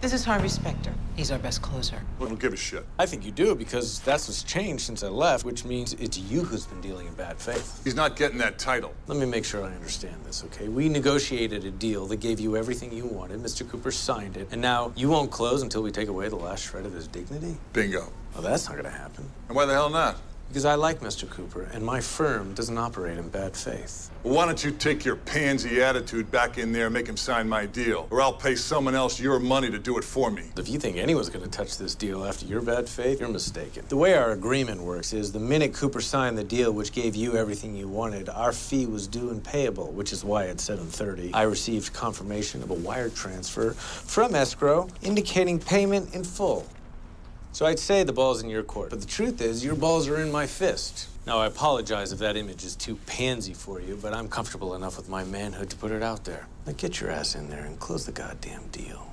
This is Harvey Specter. He's our best closer. I don't give a shit. I think you do because that's what's changed since I left, which means it's you who's been dealing in bad faith. He's not getting that title. Let me make sure I understand this, okay? We negotiated a deal that gave you everything you wanted. Mr. Cooper signed it, and now you won't close until we take away the last shred of his dignity? Bingo. Well, that's not gonna happen. And why the hell not? Because I like Mr. Cooper, and my firm doesn't operate in bad faith. Well, why don't you take your pansy attitude back in there and make him sign my deal? Or I'll pay someone else your money to do it for me. If you think anyone's going to touch this deal after your bad faith, you're mistaken. The way our agreement works is the minute Cooper signed the deal, which gave you everything you wanted, our fee was due and payable, which is why at 7:30 I received confirmation of a wire transfer from escrow indicating payment in full. So I'd say the ball's in your court, but the truth is your balls are in my fist. Now I apologize if that image is too pansy for you, but I'm comfortable enough with my manhood to put it out there. Now get your ass in there and close the goddamn deal.